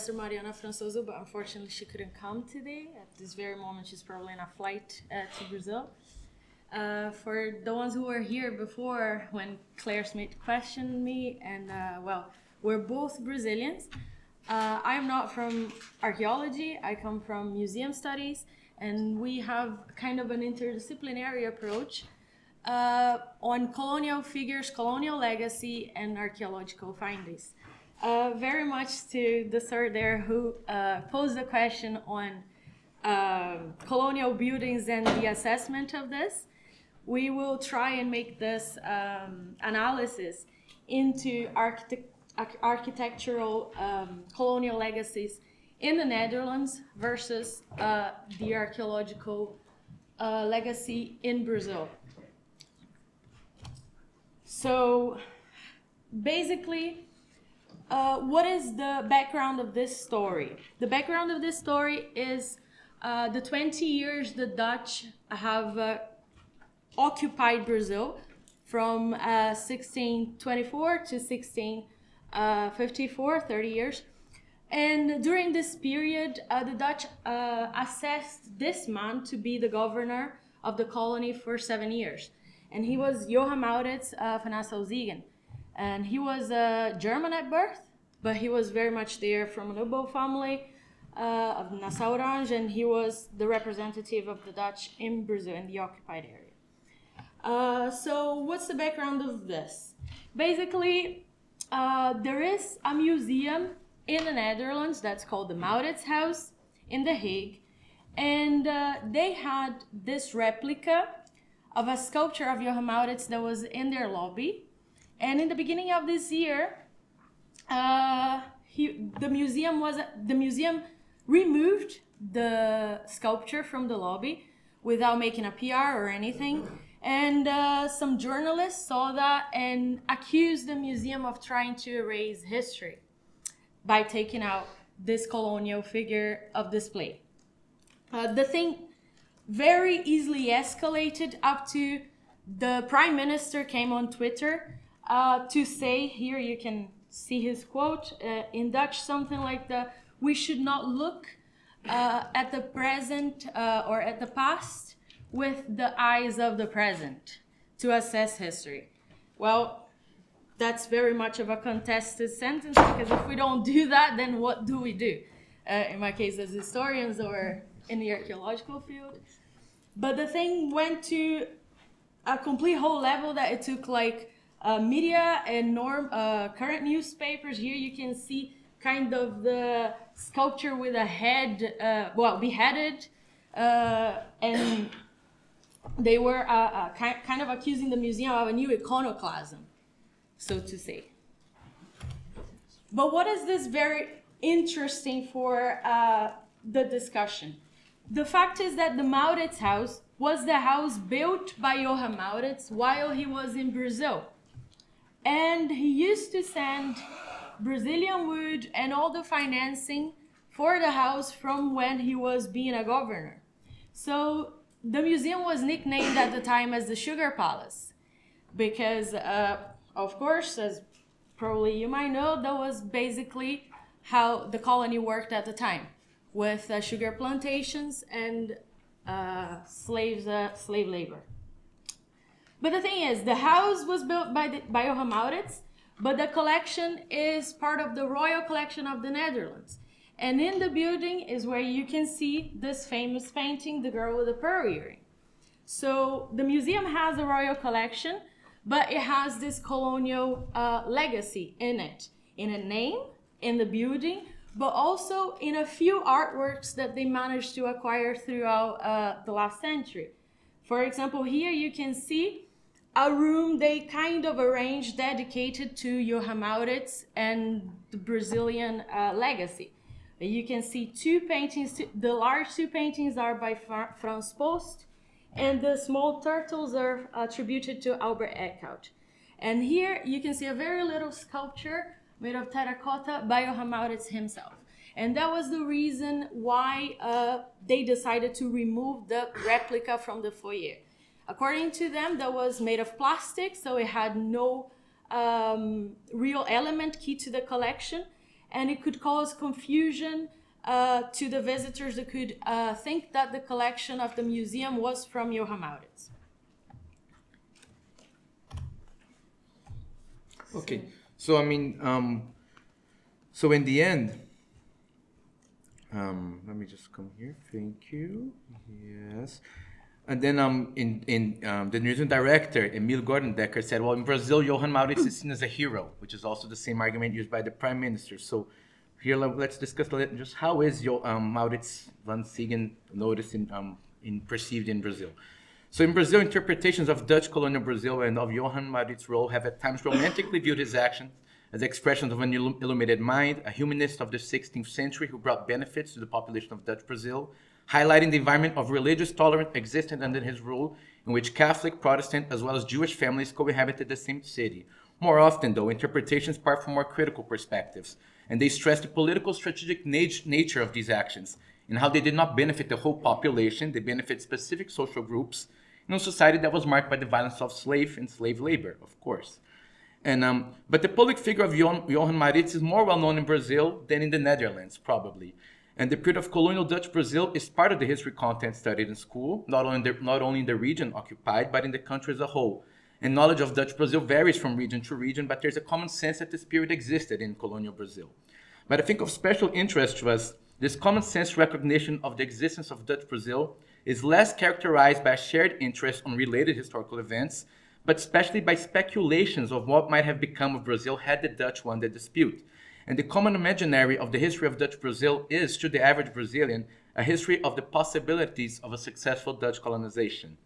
Professor Mariana Françozo, but unfortunately she couldn't come today. At this very moment, she's probably on a flight uh, to Brazil. Uh, for the ones who were here before, when Claire Smith questioned me, and uh, well, we're both Brazilians. Uh, I'm not from archaeology, I come from museum studies, and we have kind of an interdisciplinary approach uh, on colonial figures, colonial legacy, and archaeological findings. Uh, very much to the sir there who uh, posed the question on uh, colonial buildings and the assessment of this. We will try and make this um, analysis into architect architectural um, colonial legacies in the Netherlands versus uh, the archaeological uh, legacy in Brazil. So basically, uh, what is the background of this story? The background of this story is uh, the 20 years the Dutch have uh, occupied Brazil from 1624 uh, to 1654, 30 years. And during this period, uh, the Dutch uh, assessed this man to be the governor of the colony for seven years and he was Johann Maurits uh, van Nassau-Siegen. And he was uh, German at birth, but he was very much there from a noble family uh, of Nassau-Orange, and he was the representative of the Dutch in Brazil, in the occupied area. Uh, so what's the background of this? Basically, uh, there is a museum in the Netherlands that's called the Maurits House in The Hague, and uh, they had this replica of a sculpture of Johann Maurits that was in their lobby. And in the beginning of this year, uh, he, the museum was the museum removed the sculpture from the lobby without making a PR or anything. And uh, some journalists saw that and accused the museum of trying to erase history by taking out this colonial figure of display. Uh, the thing very easily escalated up to the prime minister came on Twitter uh, to say, here you can see his quote uh, in Dutch, something like the, we should not look uh, at the present uh, or at the past with the eyes of the present to assess history. Well, that's very much of a contested sentence because if we don't do that, then what do we do? Uh, in my case, as historians or in the archaeological field. But the thing went to a complete whole level that it took like uh, media and norm uh, current newspapers. Here you can see kind of the sculpture with a head, uh, well, beheaded, uh, and they were uh, uh, kind of accusing the museum of a new iconoclasm, so to say. But what is this very interesting for the discussion? The fact is that the Maurits house was the house built by Johann Maurits while he was in Brazil. And he used to send Brazilian wood and all the financing for the house from when he was being a governor. So the museum was nicknamed at the time as the Sugar Palace because, uh, of course, as probably you might know, that was basically how the colony worked at the time with uh, sugar plantations and uh, slaves, uh, slave labor. But the thing is, the house was built by, the, by Johann Maurits, but the collection is part of the Royal Collection of the Netherlands. And in the building is where you can see this famous painting, The Girl with the Pearl Earring. So the museum has a royal collection, but it has this colonial uh, legacy in it, in a name, in the building, but also in a few artworks that they managed to acquire throughout uh, the last century. For example, here you can see a room they kind of arranged dedicated to Johann Maurits and the Brazilian uh, legacy. You can see two paintings, the large two paintings are by Frans Post, and the small turtles are attributed to Albert Eckhout. And here you can see a very little sculpture made of terracotta by Johann Maurits himself. And that was the reason why uh, they decided to remove the replica from the foyer. According to them, that was made of plastic, so it had no um, real element key to the collection, and it could cause confusion uh, to the visitors that could uh, think that the collection of the museum was from Johann Maurits. Okay, so I mean, um, so in the end, um, let me just come here. Thank you. Yes. And then um, in, in um, the museum director, Emil Gordenker, said, well, in Brazil, Johann Maurits is seen as a hero, which is also the same argument used by the prime minister. So here, let's discuss just how is Yo, um, Maurits van Siegen noticed in, um, in, perceived in Brazil. So in Brazil, interpretations of Dutch colonial Brazil and of Johann Maurits' role have at times romantically viewed his actions as expressions of an illuminated mind, a humanist of the 16th century who brought benefits to the population of Dutch Brazil, highlighting the environment of religious tolerance existent under his rule, in which Catholic, Protestant, as well as Jewish families cohabited the same city. More often, though, interpretations part from more critical perspectives, and they stress the political strategic nat- nature of these actions and how they did not benefit the whole population, they benefit specific social groups in a society that was marked by the violence of slave and slave labor, of course. And um, but the public figure of Johann, Maurits is more well known in Brazil than in the Netherlands, probably. And the period of colonial Dutch Brazil is part of the history content studied in school, not only, in the, not only in the region occupied, but in the country as a whole. And knowledge of Dutch Brazil varies from region to region, but there's a common sense that this period existed in colonial Brazil. But I think of special interest to us, this common sense recognition of the existence of Dutch Brazil is less characterized by shared interest on related historical events, but especially by speculations of what might have become of Brazil had the Dutch won the dispute. And the common imaginary of the history of Dutch Brazil is, to the average Brazilian, a history of the possibilities of a successful Dutch colonization.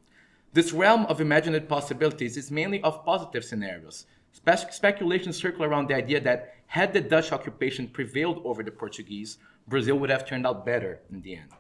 This realm of imagined possibilities is mainly of positive scenarios. Spe- speculations circle around the idea that had the Dutch occupation prevailed over the Portuguese, Brazil would have turned out better in the end.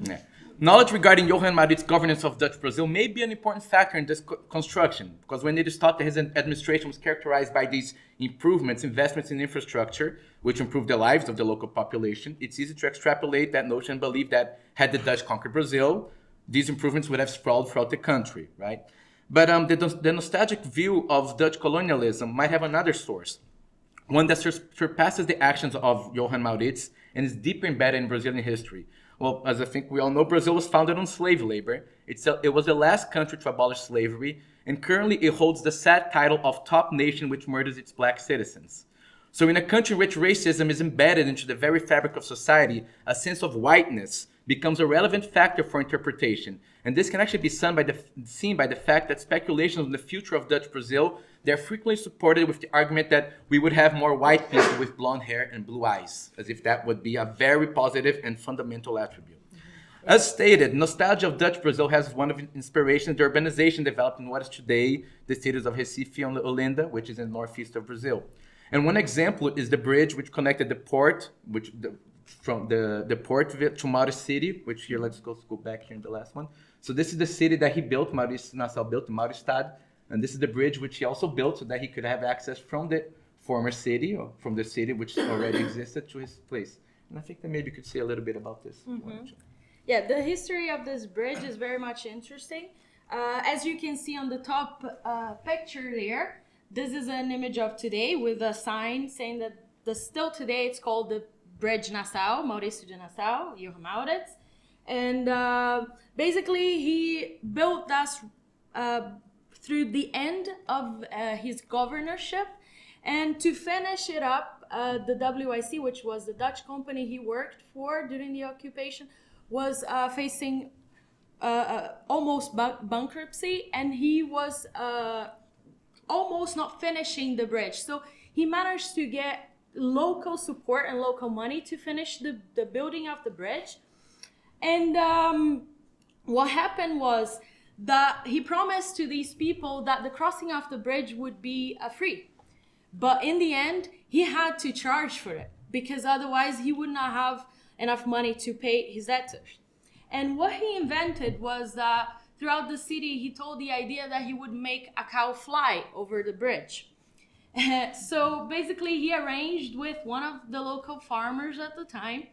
yeah. Knowledge regarding Johan Maurits' governance of Dutch Brazil may be an important factor in this co- construction, because when it is thought that his administration was characterized by these improvements, investments in infrastructure, which improved the lives of the local population, it's easy to extrapolate that notion and believe that had the Dutch conquered Brazil, these improvements would have sprawled throughout the country, right? But um, the, the nostalgic view of Dutch colonialism might have another source, one that sur- surpasses the actions of Johan Maurits and is deeply embedded in Brazilian history well, as I think we all know, Brazil was founded on slave labor. A, it was the last country to abolish slavery, and currently it holds the sad title of top nation which murders its black citizens. So, in a country which racism is embedded into the very fabric of society, a sense of whiteness becomes a relevant factor for interpretation. And this can actually be seen by the, seen by the fact that speculations on the future of Dutch Brazil they're frequently supported with the argument that we would have more white people with blonde hair and blue eyes, as if that would be a very positive and fundamental attribute. Mm-hmm. As stated, nostalgia of Dutch Brazil has one of inspirations the urbanization developed in what is today the cities of Recife and Olinda, which is in the northeast of Brazil. And one example is the bridge which connected the port, which the, from the, the port to Maurice City, which here, let's go, go back here in the last one. So this is the city that he built, Maurice Nassau built, Mauritsstad, and this is the bridge which he also built so that he could have access from the former city or from the city which already existed to his place. And I think that maybe you could say a little bit about this. Mm-hmm. Yeah, the history of this bridge is very much interesting. Uh, as you can see on the top uh, picture there, this is an image of today with a sign saying that the still today it's called the Bridge Nassau, Maurício de Nassau, Maurits. And uh, basically, he built that uh, through the end of uh, his governorship. And to finish it up, uh, the WIC, which was the Dutch company he worked for during the occupation, was uh, facing uh, uh, almost bankruptcy, and he was uh, almost not finishing the bridge. So he managed to get local support and local money to finish the, the building of the bridge. And um, what happened was that he promised to these people that the crossing of the bridge would be uh, free. But in the end, he had to charge for it because otherwise he would not have enough money to pay his debtors. And what he invented was that throughout the city, he told the idea that he would make a cow fly over the bridge. so basically, he arranged with one of the local farmers at the time.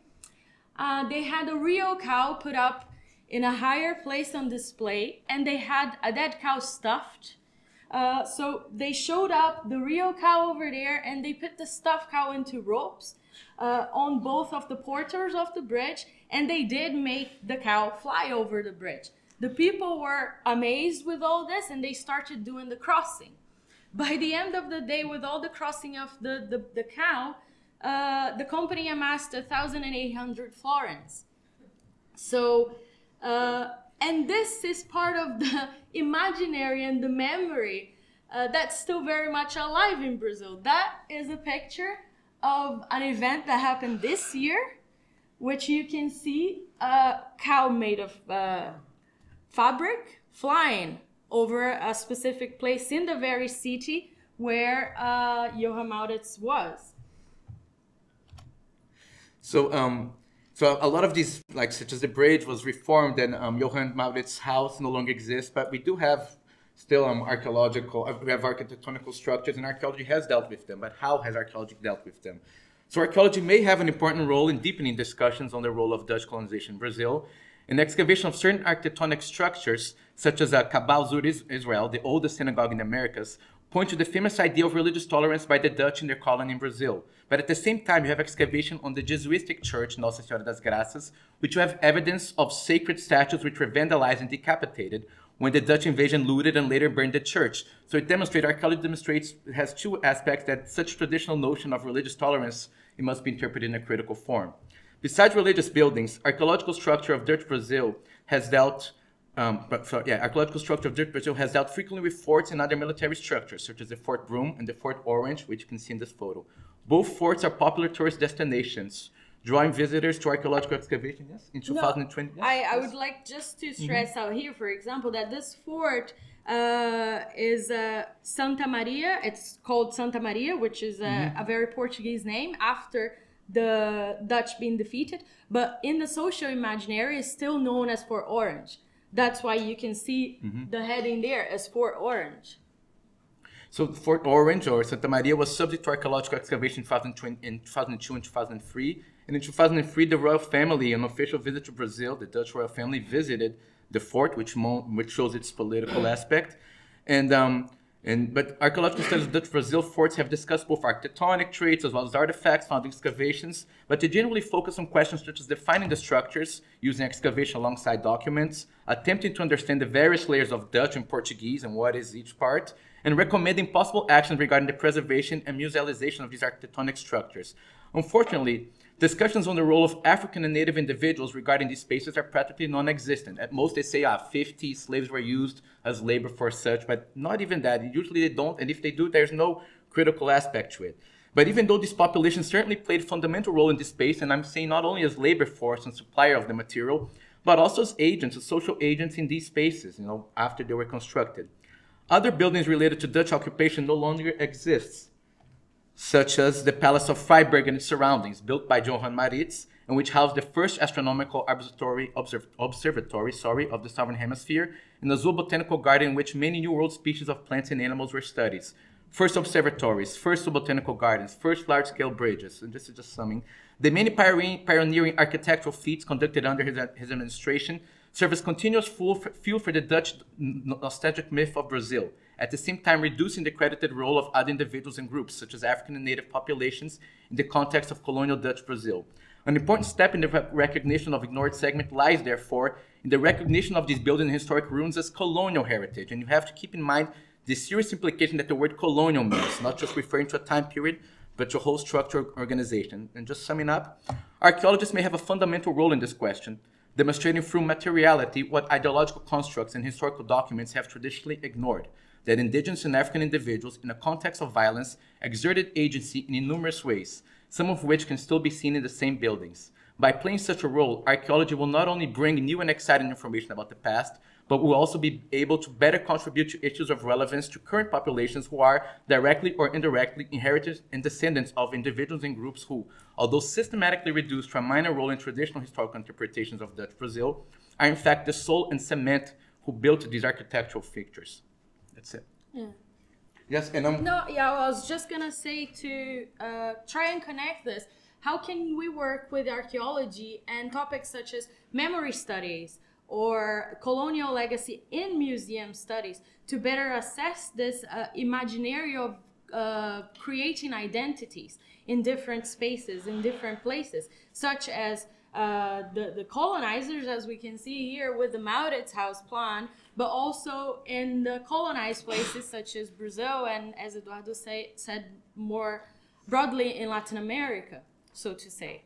Uh, they had a real cow put up in a higher place on display, and they had a dead cow stuffed Uh, so they showed up the real cow over there and they put the stuffed cow into ropes uh, on both of the porters of the bridge and they did make the cow fly over the bridge. The people were amazed with all this and they started doing the crossing. By the end of the day, with all the crossing of the, the, the cow, uh, the company amassed 1,800 florins. So, uh, and this is part of the imaginary and the memory uh, that's still very much alive in Brazil. That is a picture of an event that happened this year, which you can see a cow made of uh, fabric flying over a specific place in the very city where uh, Johann Maurits was. So, um, so a lot of these, like such as the bridge, was reformed, and um, Johann Maurits' house no longer exists. But we do have still um, archaeological, uh, we have architectonical structures, and archaeology has dealt with them. But how has archaeology dealt with them? So archaeology may have an important role in deepening discussions on the role of Dutch colonization in Brazil. In excavation of certain architectonic structures, such as uh, Kahal Zur Israel, the oldest synagogue in the Americas, point to the famous idea of religious tolerance by the Dutch in their colony in Brazil. But at the same time, you have excavation on the Jesuitic church Nossa Senhora das Graças, which you have evidence of sacred statues which were vandalized and decapitated when the Dutch invasion looted and later burned the church. So it demonstrates, archaeology demonstrates, it has two aspects that such traditional notion of religious tolerance, it must be interpreted in a critical form. Besides religious buildings, archaeological structure of Dutch Brazil has dealt um, but so, yeah, archaeological structure of Dutch Brazil has dealt frequently with forts and other military structures, such as the Fort Brum and the Fort Orange, which you can see in this photo. Both forts are popular tourist destinations, drawing visitors to archaeological excavation. Yes, in 2020. No, yes, I, I would like just to mm-hmm. stress mm-hmm. out here, for example, that this fort uh, is uh, Santa Maria. It's called Santa Maria, which is a, mm-hmm. a very Portuguese name after the Dutch being defeated. But in the social imaginary, it's still known as Fort Orange. That's why you can see mm-hmm. the heading there as Fort Orange. So Fort Orange or Santa Maria was subject to archaeological excavation in 2002 and 2003. And in 2003, the royal family, an official visit to Brazil, the Dutch royal family visited the fort, which, mo- which shows its political aspect. And um, and, but archaeological studies of Dutch Brazil forts have discussed both architectonic traits as well as artifacts found in excavations, but they generally focus on questions such as defining the structures using excavation alongside documents, attempting to understand the various layers of Dutch and Portuguese and what is each part, and recommending possible actions regarding the preservation and musealization of these architectonic structures. Unfortunately, Discussions on the role of African and Native individuals regarding these spaces are practically non-existent. At most, they say, ah, 50 slaves were used as labor for such, but not even that. Usually they don't, and if they do, there's no critical aspect to it. But even though these populations certainly played a fundamental role in this space, and I'm saying not only as labor force and supplier of the material, but also as agents, as social agents in these spaces, you know, after they were constructed. Other buildings related to Dutch occupation no longer exist such as the Palace of Freiburg and its surroundings, built by Johann Maurits, and which housed the first astronomical observatory, observ- observatory sorry, of the Southern Hemisphere, and the Zoo Botanical Garden, in which many New World species of plants and animals were studied. First observatories, first botanical gardens, first large-scale bridges, and this is just summing. The many pioneering architectural feats conducted under his, his administration serve as continuous fuel for the Dutch nostalgic myth of Brazil, at the same time reducing the credited role of other individuals and groups, such as African and Native populations, in the context of colonial Dutch Brazil. An important step in the recognition of ignored segment lies, therefore, in the recognition of these building and historic ruins as colonial heritage. And you have to keep in mind the serious implication that the word colonial means, not just referring to a time period, but to a whole structure organization. And just summing up, archaeologists may have a fundamental role in this question, demonstrating through materiality what ideological constructs and historical documents have traditionally ignored that indigenous and African individuals, in a context of violence, exerted agency in numerous ways, some of which can still be seen in the same buildings. By playing such a role, archaeology will not only bring new and exciting information about the past, but will also be able to better contribute to issues of relevance to current populations who are directly or indirectly inheritors and descendants of individuals and groups who, although systematically reduced to a minor role in traditional historical interpretations of Dutch Brazil, are in fact the soul and cement who built these architectural features. That's it. Yeah. Yes, and I'm. No, yeah, I was just gonna say to uh, try and connect this. How can we work with archaeology and topics such as memory studies or colonial legacy in museum studies to better assess this uh, imaginary of uh, creating identities in different spaces, in different places, such as uh, the, the colonizers, as we can see here with the Maurits house plan, but also in the colonized places such as Brazil and, as Eduardo say, said, more broadly in Latin America, so to say.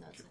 That's it.